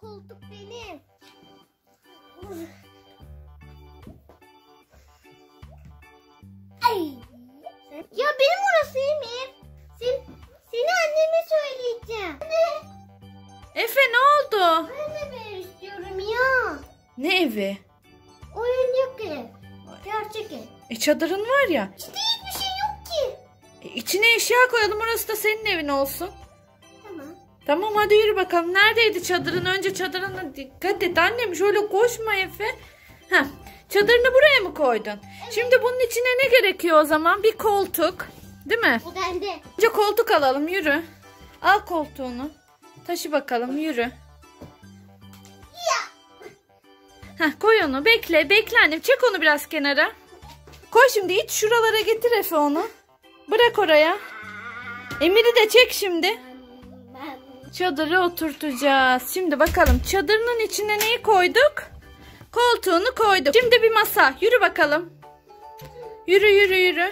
koltuk benim. Ay. Ya benim orası Emir. Sen, seni anneme söyleyeceğim. Ne? Efe ne oldu? Ben de bir istiyorum ya. Ne evi? Oyuncak ev. Gerçek ev. E çadırın var ya. İşte hiçbir şey yok ki. E, içine eşya koyalım orası da senin evin olsun. Tamam. Hadi yürü bakalım. Neredeydi çadırın? Önce çadırına dikkat et annem. Şöyle koşma Efe. Heh, çadırını buraya mı koydun? Şimdi bunun içine ne gerekiyor o zaman? Bir koltuk. Değil mi? Bu bende. Önce koltuk alalım yürü. Al koltuğunu. Taşı bakalım yürü. Heh, koy onu bekle bekle annem çek onu biraz kenara. Koy şimdi iç şuralara getir Efe onu. Bırak oraya. Emir'i de çek şimdi. Çadırı oturtacağız. Şimdi bakalım çadırının içine neyi koyduk? Koltuğunu koyduk. Şimdi bir masa. Yürü bakalım. Yürü yürü yürü.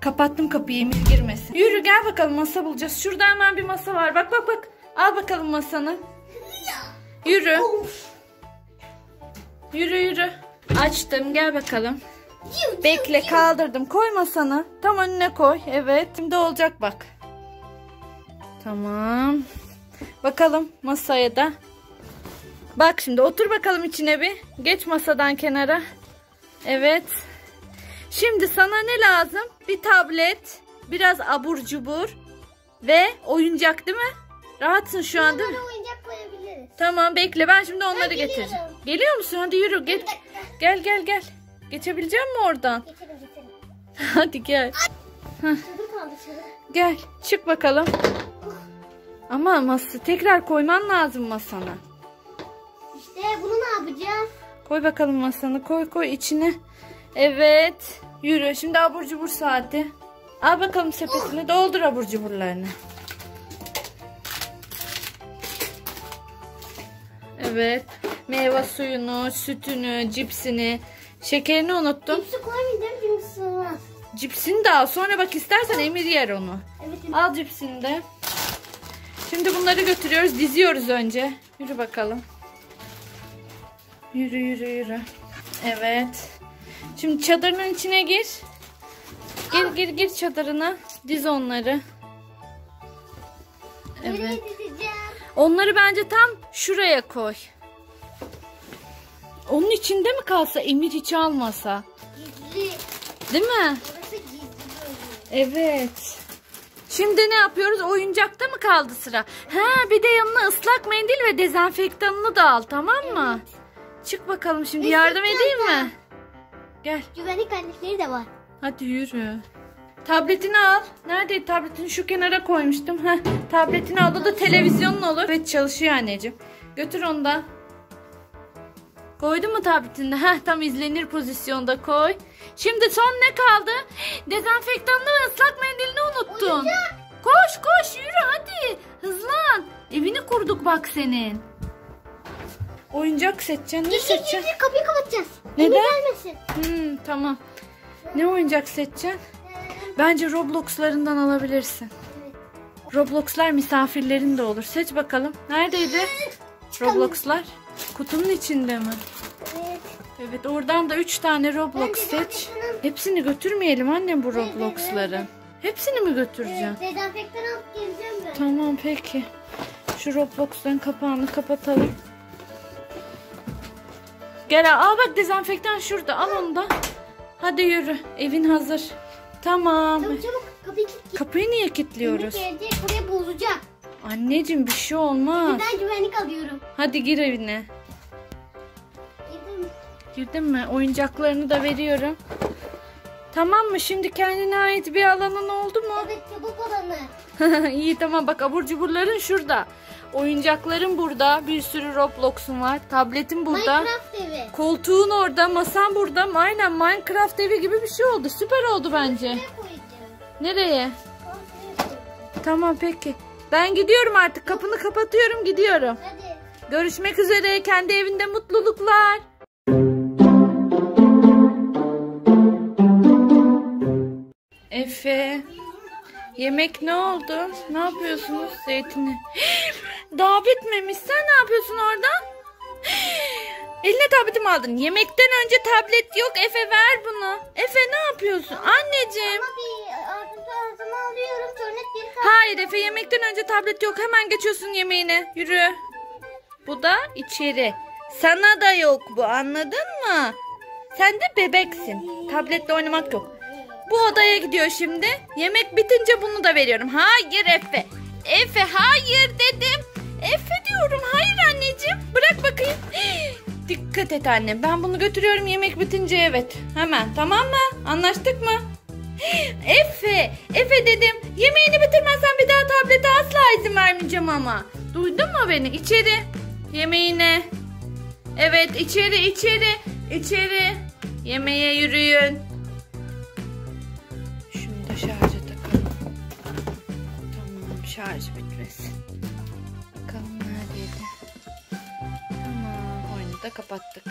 Kapattım kapıyı Emir girmesin. Yürü gel bakalım masa bulacağız. Şurada hemen bir masa var. Bak bak bak. Al bakalım masanı. Yürü. Yürü yürü. Açtım gel bakalım. Bekle kaldırdım. Koy masanı. Tam önüne koy. Evet. Şimdi olacak bak. Tamam. Bakalım masaya da. Bak şimdi otur bakalım içine bir. Geç masadan kenara. Evet. Şimdi sana ne lazım? Bir tablet, biraz abur cubur ve oyuncak değil mi? Rahatsın şu an değil mi? Oyuncak koyabiliriz. Tamam bekle ben şimdi onları Ben getireceğim. Geliyor musun? Hadi yürü gel. Gel gel gel. Geçebilecek misin oradan? Getirin getirin. Hadi gel. Çadır. Gel çık bakalım. Ama masa tekrar koyman lazım masana. İşte bunu ne yapacağız? Koy bakalım masanı koy koy içine. Evet. Yürü şimdi abur cubur saati. Al bakalım sepetini doldur abur cuburlarını. Evet. Meyve suyunu, sütünü, cipsini, şekerini unuttum. Cipsi koymayacağım çünkü sığmaz. Cipsini de al. Sonra bak istersen Emir yer onu. Evet. Al cipsini de. Şimdi bunları götürüyoruz. Diziyoruz önce. Yürü bakalım. Yürü yürü yürü. Evet. Şimdi çadırın içine gir. Gir gir gir çadırına. Diz onları. Evet. Onları bence tam şuraya koy. Onun içinde mi kalsa Emir hiç almasa? Gizli. Değil mi? Burası gizli. Evet. Şimdi ne yapıyoruz? Oyuncakta mı kaldı sıra? Ha bir de yanına ıslak mendil ve dezenfektanını da al tamam mı? Çık bakalım şimdi yardım edeyim mi? Gel Güvenlik anneleri de var. hadi yürü. Tabletini al. Neredeydi tabletini? Şu kenara koymuştum. Heh, tabletini al. O da televizyonun olur. Evet çalışıyor anneciğim. Götür onu da. Koydun mu tabletini? Heh, tam izlenir pozisyonda koy. Şimdi son ne kaldı? Dezenfektanını ve ıslak mendilini unuttun. Oyuncak. Koş koş yürü hadi. Hızlan. Evini kurduk bak senin. Oyuncak seçeceksin. Ne gir seçeceksin? gir kapıyı kapatacağız. Neden? Emir gelmesin. Hmm, tamam. Ne oyuncak seçeceksin? Bence Roblox'larından alabilirsin. Roblox'lar misafirlerin de olur. Seç bakalım. Neredeydi? Roblox'lar. Kutunun içinde mi? Evet. Evet oradan da 3 tane Roblox seç. Hepsini götürmeyelim annem bu Roblox'ları. Hepsini mi götüreceksin? Evet, dezenfektan alıp geleceğim ben. Tamam peki. Şu Roblox'ların kapağını kapatalım. Gel al, bak dezenfektan şurada al onu da. Hadi yürü evin hazır. Tamam. Çabuk çabuk kapıyı kilitle. Kapıyı niye kilitliyoruz? gelecek buraya bozacak. Anneciğim bir şey olmaz. Ben güvenlik alıyorum. Hadi gir evine. Girdim. Girdin mi? Oyuncaklarını da veriyorum. Tamam mı? Şimdi kendine ait bir alanın oldu mu? Evet çabuk olanı. İyi tamam bak abur cuburların şurada. Oyuncakların burada. Bir sürü Roblox'un var. Tabletin burada. Minecraft evi. Koltuğun orada. Masan burada. Aynen Minecraft evi gibi bir şey oldu. Süper oldu bence. Nereye? Koy. Tamam peki. Ben gidiyorum artık. Kapını kapatıyorum gidiyorum. Hadi. Görüşmek üzere. Kendi evinde mutluluklar. Efe. Yemek ne oldu? Ne yapıyorsunuz zeytini? Daha bitmemiş. Sen ne yapıyorsun orada? Eline tableti mi aldın? Yemekten önce tablet yok. Efe ver bunu. Efe ne yapıyorsun? Anneciğim. Ama bir ağzıma alıyorum sonra geri Hayır Efe yemekten önce tablet yok. Hemen geçiyorsun yemeğine. Yürü. Bu da içeri. Sana da yok bu anladın mı? Sen de bebeksin. Tabletle oynamak yok. Bu odaya gidiyor şimdi. Yemek bitince bunu da veriyorum. Hayır Efe. Efe hayır dedim. Efe diyorum. Hayır anneciğim. Bırak bakayım. Dikkat et anne. Ben bunu götürüyorum yemek bitince evet. Hemen tamam mı? Anlaştık mı? Efe, Efe dedim. Yemeğini bitirmezsen bir daha tablete asla izin vermeyeceğim ama. Duydun mu beni? İçeri. Yemeğine. Evet, içeri, içeri, içeri. Yemeğe yürüyün. Şunu da şarja takalım. Tamam, şarj bitmesin. Bakalım neredeydi? Tamam, oyunu da kapattık.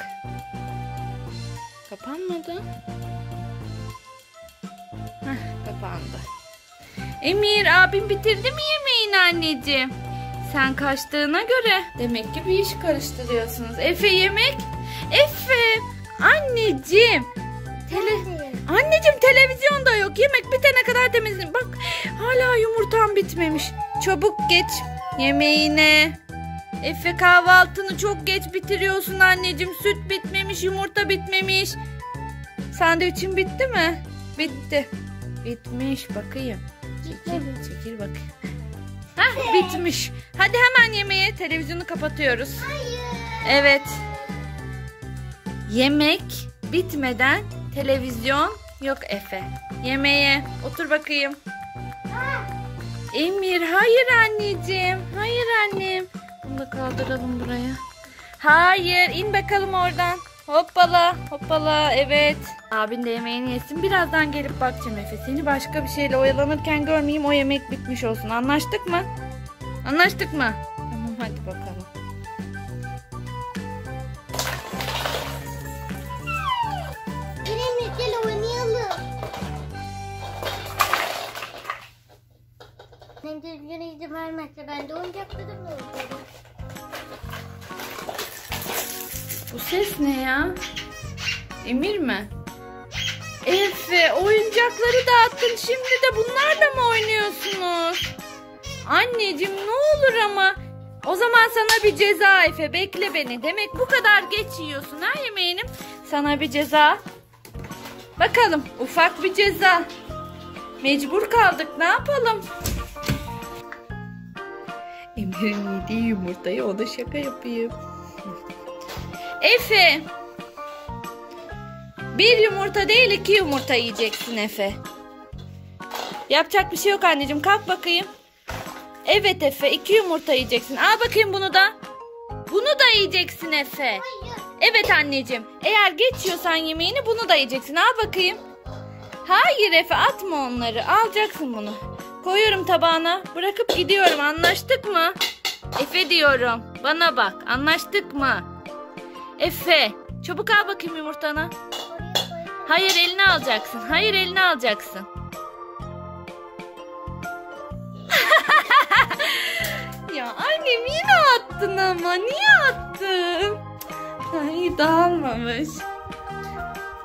Kapanmadı. Kapandı. Emir abim bitirdi mi yemeğini anneciğim? Sen kaçtığına göre demek ki bir iş karıştırıyorsunuz. Efe yemek. Efe. Anneciğim. Tele... Anneciğim televizyonda yok. Yemek bitene kadar temizleyin. Bak hala yumurtam bitmemiş. Çabuk geç yemeğine. Efe kahvaltını çok geç bitiriyorsun anneciğim. Süt bitmemiş, yumurta bitmemiş. Sandviçin bitti mi? Bitti. Bitmiş bakayım. Çekil, çekil bakayım. Hah bitmiş. Hadi hemen yemeğe televizyonu kapatıyoruz. Evet. Yemek bitmeden televizyon yok Efe. Yemeğe otur bakayım. Emir hayır anneciğim. Hayır annem. Bunu da kaldıralım buraya. Hayır in bakalım oradan. Hoppala hoppala evet. Abin de yemeğini yesin. Birazdan gelip bakacağım Efe. Seni başka bir şeyle oyalanırken görmeyeyim o yemek bitmiş olsun. Anlaştık mı? Anlaştık mı? Tamam hadi bakalım. Emir gel oynayalım. Televizyona izin vermezse ben de oyuncaklarımla oynarım. Bu ses ne ya? Emir mi? Efe oyuncakları dağıttın şimdi de bunlarla mı oynuyorsunuz? Anneciğim ne olur ama. O zaman sana bir ceza Efe bekle beni. Demek bu kadar geç yiyorsun ha yemeğini. Sana bir ceza. Bakalım ufak bir ceza. Mecbur kaldık ne yapalım? Emir'in yediği yumurtayı ona şaka yapayım. Efe. Bir yumurta değil iki yumurta yiyeceksin Efe. Yapacak bir şey yok anneciğim. Kalk bakayım. Evet Efe iki yumurta yiyeceksin. Al bakayım bunu da. Bunu da yiyeceksin Efe. Evet anneciğim. Eğer geç yiyorsan yemeğini bunu da yiyeceksin. Al bakayım. Hayır Efe atma onları. Alacaksın bunu. Koyuyorum tabağına. Bırakıp gidiyorum. Anlaştık mı? Efe diyorum. Bana bak. Anlaştık mı? Efe. Çabuk al bakayım yumurtanı. Hayır eline alacaksın. Hayır eline alacaksın. ya annem yine attın ama. Niye attın? Ay dağılmamış.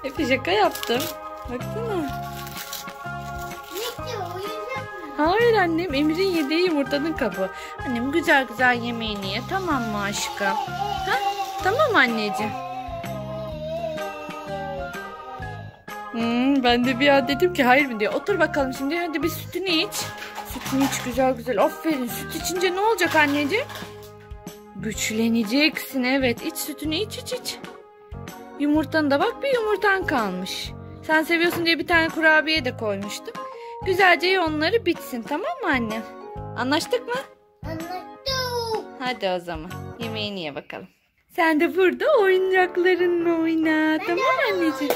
Efe şaka yaptım. Baksana. Hayır annem Emir'in yediği yumurtanın kabı. Annem güzel güzel yemeğini ye tamam mı aşkım? Ha? Tamam anneciğim. Hmm, ben de bir an dedim ki hayır mı diye. Otur bakalım şimdi hadi bir sütünü iç. Sütünü iç güzel güzel. Aferin süt içince ne olacak anneciğim? Güçleneceksin evet. İç sütünü iç iç iç. Yumurtanı da bak bir yumurtan kalmış. Sen seviyorsun diye bir tane kurabiye de koymuştum. Güzelce onları bitsin tamam mı anne? Anlaştık mı? Anlattım. Hadi o zaman. Yemeğini ye bakalım. Sen de burada oyuncaklarınla oyna. tamam mı anneciğim?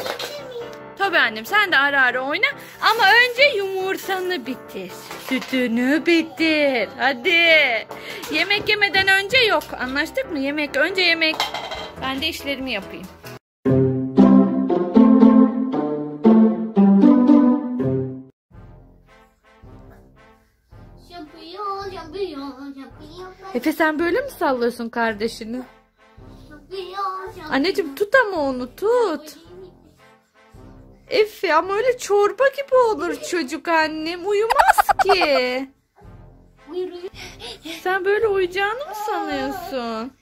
Tabii annem sen de ara ara oyna. Ama önce yumurtanı bitir. Sütünü bitir. Hadi. Yemek yemeden önce yok. Anlaştık mı? Yemek önce yemek. Ben de işlerimi yapayım. Şampiyon, şampiyon, şampiyon. Efe sen böyle mi sallıyorsun kardeşini? Anneciğim tut ama onu tut. Efe ama öyle çorba gibi olur çocuk annem. Uyumaz ki. Sen böyle uyuyacağını mı sanıyorsun?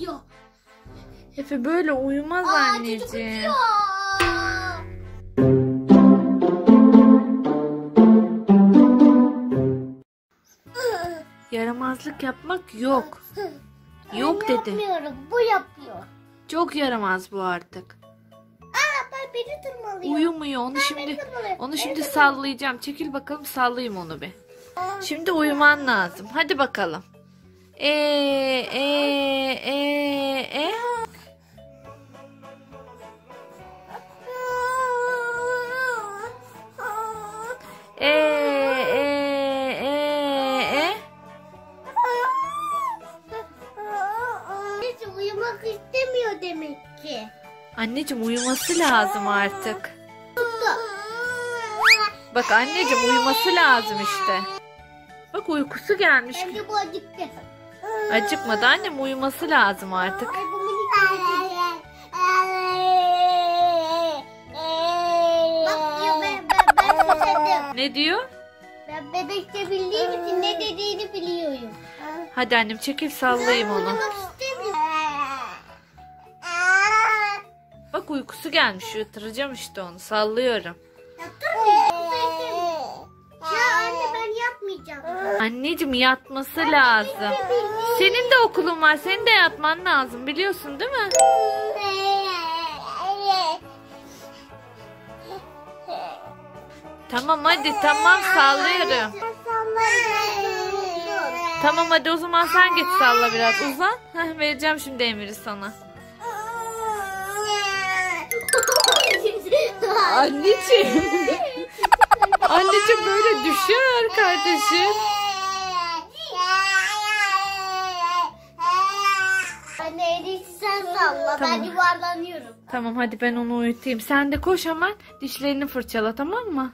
Yok. Efe böyle uyumaz Aa, anneciğim. Yaramazlık yapmak yok. Yok Ben dedi. yapmıyorum. Bu yapıyor. Çok yaramaz bu artık. Aa ben beni tırmalıyor. Uyumuyor. Onu şimdi onu şimdi sallayacağım. Çekil bakalım sallayayım onu bir. Şimdi uyuman lazım. Hadi bakalım. E e e e e Anneciğim uyuması lazım artık. Bak anneciğim uyuması lazım işte. Bak uykusu gelmiş. Bence bu acıktı. Acıkmadı annem uyuması lazım artık. Ne diyor? Ben bebekte bildiğim için ne dediğini biliyorum. Hadi annem çekil sallayayım onu. Bak uykusu gelmiş yatıracağım işte onu sallıyorum. Ya anne ben yapmayacağım. Anneciğim yatması lazım. Senin de okulun var senin de yatman lazım biliyorsun değil mi? Tamam hadi tamam sallıyorum. Tamam hadi o zaman sen git salla biraz uzan. Heh, vereceğim şimdi emiri sana. Anneciğim. Anneciğim böyle düşer kardeşim. Anne iyisi sen salla. Tamam. Ben yuvarlanıyorum. Tamam hadi ben onu uyutayım. Sen de koş hemen dişlerini fırçala tamam mı?